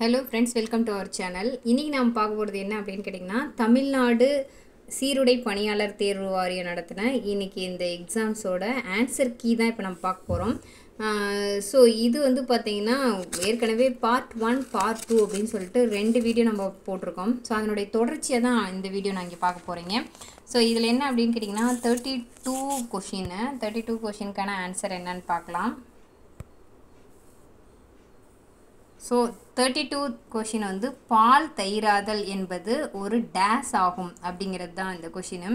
Hello friends welcome to our channel இன்றைக்கி நாம் பார்க்க போகிறது என்ன அப்படின்னு கேட்டிங்கன்னா தமிழ்நாடு சீருடை பணியாளர் தேர்வு வாரியம் நடத்தின இன்றைக்கி இந்த எக்ஸாம்ஸோட ஆன்சர் கீ தான் இப்போ நம்ம பார்க்க போகிறோம் ஸோ இது வந்து பார்த்திங்கன்னா ஏற்கனவே பார்ட் ஒன் பார்ட் டூ அப்படின்னு சொல்லிட்டு ரெண்டு வீடியோ நம்ம போட்டிருக்கோம். ஸோ அதனுடைய தொடர்ச்சியை தான் இந்த வீடியோ நான் இங்கே பார்க்க போகிறீங்க ஸோ இதில் என்ன அப்படின்னு கேட்டிங்கன்னா தேர்ட்டி டூ கொஷின்னு தேர்ட்டி டூ கொஷினுக்கான ஆன்சர் என்னன்னு பார்க்கலாம். ஸோ தேர்ட்டி டூ கொஷின் வந்து பால் தயிராதல் என்பது ஒரு டேஸ் ஆகும் அப்படிங்கிறது தான் இந்த கொஷினு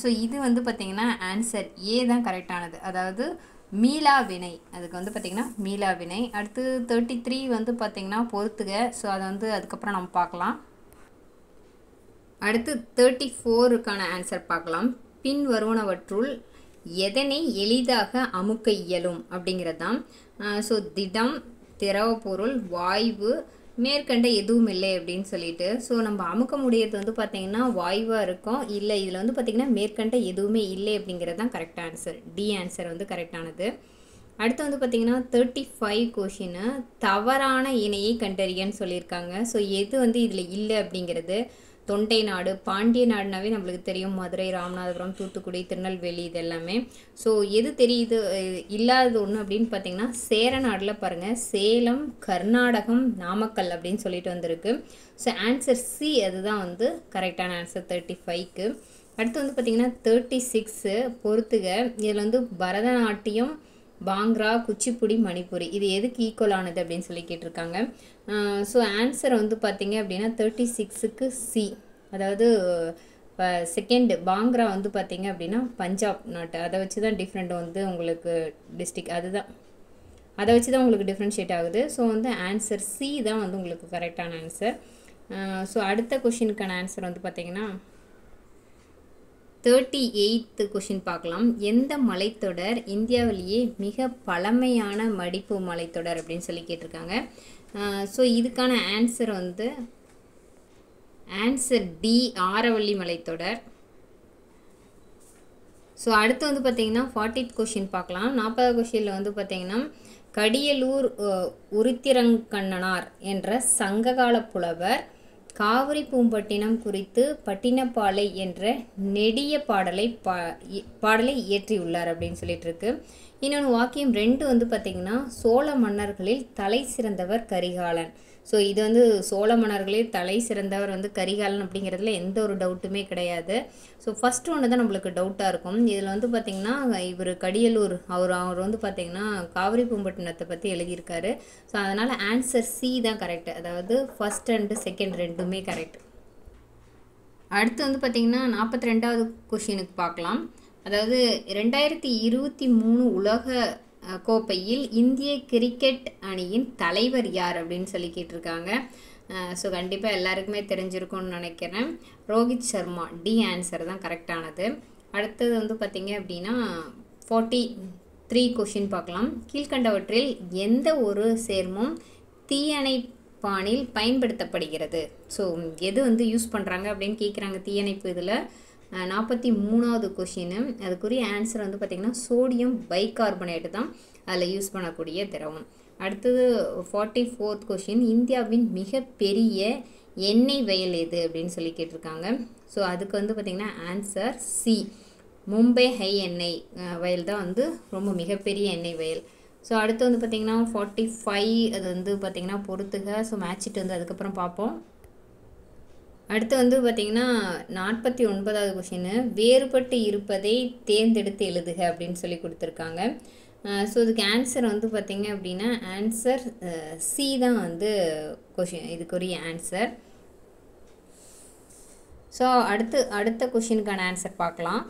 ஸோ இது வந்து பார்த்திங்கன்னா ஆன்சர் ஏ தான் கரெக்டானது அதாவது மீளா வினை. அதுக்கு வந்து பார்த்திங்கன்னா மீளா வினை. அடுத்து தேர்ட்டி த்ரீ வந்து பார்த்திங்கன்னா பொறுத்துக. ஸோ அதை வந்து அதுக்கப்புறம் நம்ம பார்க்கலாம். அடுத்து தேர்ட்டி ஃபோருக்கான ஆன்சர் பார்க்கலாம். பின் வருவனவற்றுள் எதனை எளிதாக அமுக்க இயலும் அப்படிங்கிறது தான் ஸோ திடம் திரவ பொருள் வாய்வு மேற்கண்ட எதுவும் இல்லை அப்படின்னு சொல்லிட்டு. ஸோ நம்ம அமுக்க முடியறது வந்து பார்த்திங்கன்னா வாய்வாக இருக்கும். இல்லை இதில் வந்து பார்த்திங்கன்னா மேற்கண்ட எதுவுமே இல்லை அப்படிங்கிறது தான் கரெக்ட் ஆன்சர் டி ஆன்சர் வந்து கரெக்டானது அடுத்து வந்து பார்த்திங்கன்னா தேர்ட்டி ஃபைவ் கொஷினு தவறான இணையை கண்டறியன்னு சொல்லியிருக்காங்க. ஸோ எது வந்து இதில் இல்லை அப்படிங்கிறது தொண்டை நாடு பாண்டிய நாடுனாவே நம்மளுக்கு தெரியும். மதுரை ராமநாதபுரம் தூத்துக்குடி திருநெல்வேலி இது எல்லாமே ஸோ எது தெரியுது இல்லாதது ஒன்று அப்படின்னு பார்த்தீங்கன்னா சேர நாடில் பாருங்கள் சேலம் கர்நாடகம் நாமக்கல் அப்படின்னு சொல்லிட்டு வந்திருக்கு. ஸோ ஆன்சர் சி அதுதான் வந்து கரெக்டான ஆன்சர் தேர்ட்டி ஃபைவ்க்கு அடுத்து வந்து பார்த்திங்கன்னா தேர்ட்டி சிக்ஸு பொறுத்துக. இதில் வந்து பரதநாட்டியம் பாங்க்ரா குச்சிப்புடி மணிப்புரி. இது எதுக்கு ஈக்குவலானது அப்படின்னு சொல்லி கேட்டிருக்காங்க. ஸோ ஆன்சர் வந்து பார்த்தீங்க அப்படின்னா தேர்ட்டி சிக்ஸுக்கு சி அதாவது செகண்ட் பாங்க்ரா வந்து பார்த்தீங்க அப்படின்னா பஞ்சாப் நாட்டு. அதை வச்சு தான் டிஃப்ரெண்ட் வந்து உங்களுக்கு டிஸ்ட்ரிக் அதுதான். அதை வச்சு தான் உங்களுக்கு டிஃப்ரென்ஷியேட் ஆகுது. ஸோ வந்து ஆன்சர் சி தான் வந்து உங்களுக்கு கரெக்டான ஆன்சர் ஸோ அடுத்த கொஷினுக்கான ஆன்சர் வந்து பார்த்தீங்கன்னா தேர்ட்டி எயித்து கொஷின் பார்க்கலாம். எந்த மலைத்தொடர் இந்தியாவிலேயே மிக பழமையான மடிப்பு மலைத்தொடர் அப்படின்னு சொல்லி கேட்டிருக்காங்க. ஸோ இதுக்கான ஆன்சர் வந்து ஆன்சர் டி ஆரவள்ளி மலைத்தொடர். ஸோ அடுத்து வந்து பார்த்திங்கன்னா ஃபார்ட்டி கொஷின் பார்க்கலாம். நாற்பதாவது கொஷினில் வந்து பார்த்திங்கன்னா கடியலூர் உருத்திரங்கண்ணனார் என்ற சங்ககால புலவர் காவிரி பூம்பட்டினம் குறித்து பட்டினப்பாலை என்ற நெடிய பாடலை பா பாடலை இயற்றியுள்ளார் அப்படின்னு சொல்லிட்டு இருக்கு. இன்னொன்று வாக்கியம் ரெண்டு வந்து பார்த்திங்கன்னா சோழ மன்னர்களில் தலை சிறந்தவர் கரிகாலன். ஸோ இது வந்து சோழ மன்னர்களில் தலை சிறந்தவர் வந்து கரிகாலன் அப்படிங்கிறதுல எந்த ஒரு டவுட்டுமே கிடையாது. ஸோ ஃபஸ்ட் ஒன்று தான் நம்மளுக்கு டவுட்டாக இருக்கும். இதில் வந்து பார்த்திங்கன்னா இவர் கடியலூர் அவர் அவர் வந்து பார்த்திங்கன்னா காவிரி பூம்பட்டினத்தை பற்றி எழுதியிருக்காரு. ஸோ அதனால் ஆன்சர் சி தான் கரெக்ட் அதாவது ஃபஸ்ட் அண்டு செகண்ட் ரெண்டுமே கரெக்ட் அடுத்து வந்து பார்த்திங்கன்னா நாற்பத்தி ரெண்டாவது கொஷினுக்கு பார்க்கலாம். அதாவது ரெண்டாயிரத்தி இருபத்தி மூணு உலக கோப்பையில் இந்திய கிரிக்கெட் அணியின் தலைவர் யார் அப்படின்னு சொல்லி கேட்டிருக்காங்க. ஸோ கண்டிப்பாக எல்லாருக்குமே தெரிஞ்சிருக்கும்னு நினைக்கிறேன். ரோஹித் சர்மா டி ஆன்சர் தான் கரெக்டானது அடுத்தது வந்து பார்த்திங்க அப்படின்னா ஃபார்ட்டி த்ரீ கொஷின் பார்க்கலாம். கீழ்கண்டவற்றில் எந்த ஒரு சேர்மம் தீயணைப்பானில் பயன்படுத்தப்படுகிறது? ஸோ எது வந்து யூஸ் பண்ணுறாங்க அப்படின்னு கேட்குறாங்க தீயணைப்பு இதில். நாற்பத்தி மூணாவது கொஷினு அதுக்குரிய ஆன்சர் வந்து பார்த்திங்கன்னா சோடியம் பைகார்பனேட் தான் அதில் யூஸ் பண்ணக்கூடிய திரவம். அடுத்தது ஃபார்ட்டி ஃபோர்த் கொஷின் இந்தியாவின் மிகப்பெரிய எண்ணெய் வயல் எது அப்படின்னு சொல்லி கேட்டிருக்காங்க. ஸோ அதுக்கு வந்து பார்த்திங்கன்னா ஆன்சர் சி மும்பை ஹை எண்ணெய் வயல் தான் வந்து ரொம்ப மிகப்பெரிய எண்ணெய் வயல். ஸோ அடுத்து வந்து பார்த்திங்கன்னா ஃபார்ட்டி ஃபைவ் அது வந்து பார்த்திங்கன்னா பொறுத்துக. ஸோ மேட்சிட்டு வந்து அதுக்கப்புறம் பார்ப்போம். அடுத்து வந்து பார்த்திங்கன்னா நாற்பத்தி ஒன்பதாவது கொஷின்னு வேறுபட்டு இருப்பதை தேர்ந்தெடுத்து எழுதுக அப்படின்னு சொல்லி கொடுத்துருக்காங்க. ஸோ இதுக்கு ஆன்சர் வந்து பார்த்திங்க அப்படின்னா ஆன்சர் சி தான் வந்து கொஷின் இதுக்குரிய ஆன்சர் ஸோ அடுத்து அடுத்த கொஷினுக்கான ஆன்சர் பார்க்கலாம்.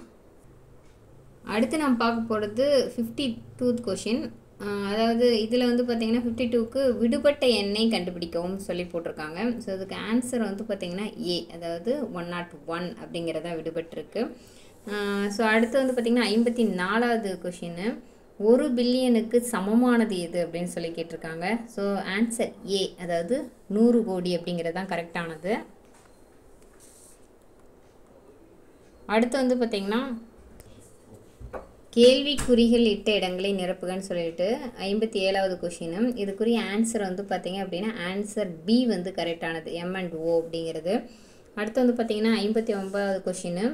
அடுத்து நம்ம பார்க்க போகிறது ஃபிஃப்டி டூத் கொஷின் அதாவது இதில் வந்து பார்த்திங்கன்னா ஃபிஃப்டி டூக்கு விடுபட்ட எண்ணெய் கண்டுபிடிக்கவும் சொல்லி போட்டிருக்காங்க. ஸோ அதுக்கு ஆன்சர் வந்து பார்த்திங்கன்னா ஏ அதாவது ஒன் நாட் ஒன் அப்படிங்கிறதா விடுபட்டிருக்கு. ஸோ அடுத்து வந்து பார்த்திங்கன்னா ஐம்பத்தி நாலாவது கொஷின்னு ஒரு பில்லியனுக்கு சமமானது எது அப்படின்னு சொல்லி கேட்டிருக்காங்க. ஸோ ஆன்சர் ஏ அதாவது நூறு கோடி அப்படிங்கிறது தான் கரெக்டானது அடுத்து வந்து பார்த்திங்கன்னா கேள்விக்குறிகள் இட்ட இடங்களை நிரப்புகன்னு சொல்லிட்டு ஐம்பத்தி ஏழாவது கொஷினும் இதுக்குரிய ஆன்சர் வந்து பார்த்தீங்க அப்படின்னா ஆன்சர் பி வந்து கரெக்டானது எம் அண்ட் ஓ அப்படிங்கிறது. அடுத்து வந்து பார்த்தீங்கன்னா ஐம்பத்தி ஒன்பதாவது கொஷினு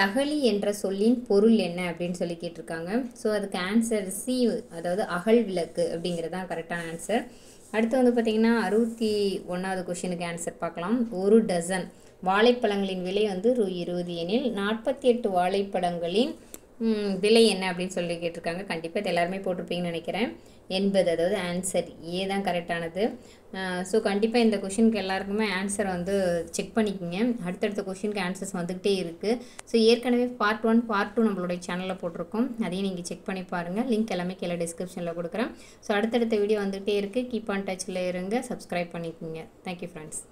தகலி என்ற சொல்லின் பொருள் என்ன அப்படின்னு சொல்லி கேட்டிருக்காங்க. ஸோ அதுக்கு ஆன்சர் சி அதாவது அகல் விளக்கு அப்படிங்கிறது தான் கரெக்டான ஆன்சர் அடுத்து வந்து பார்த்திங்கன்னா அறுபத்தி ஒன்றாவது கொஷினுக்கு ஆன்சர் பார்க்கலாம். ஒரு டசன் வாழைப்பழங்களின் விலை வந்து ரூ இருபது எனில் நாற்பத்தி எட்டு வாழைப்பழங்களின் விலை என்ன அப்படின்னு சொல்லி கேட்டிருக்காங்க. கண்டிப்பாக இது எல்லாருமே போட்டிருப்பீங்கன்னு நினைக்கிறேன். எண்பது அதாவது ஆன்சர் ஏ தான் கரெக்டானது ஸோ கண்டிப்பாக இந்த கொஷினுக்கு எல்லாருக்குமே ஆன்சர் வந்து செக் பண்ணிக்கோங்க. அடுத்தடுத்த கொஷினுக்கு ஆன்சர்ஸ் வந்துக்கிட்டே இருக்குது ஸோ ஏற்கனவே பார்ட் ஒன் பார்ட் டூ நம்மளுடைய சேனலில் போட்டிருக்கோம். அதையும் நீங்கள் செக் பண்ணி பாருங்கள் லிங்க் எல்லாமே கீழே டிஸ்கிரிப்ஷனில் கொடுக்குறேன். ஸோ அடுத்தடுத்த வீடியோ வந்துகிட்டே இருக்குது கீப் ஆன் டச்சில் இருங்க. சப்ஸ்கிரைப் பண்ணிக்கோங்க. Thank you friends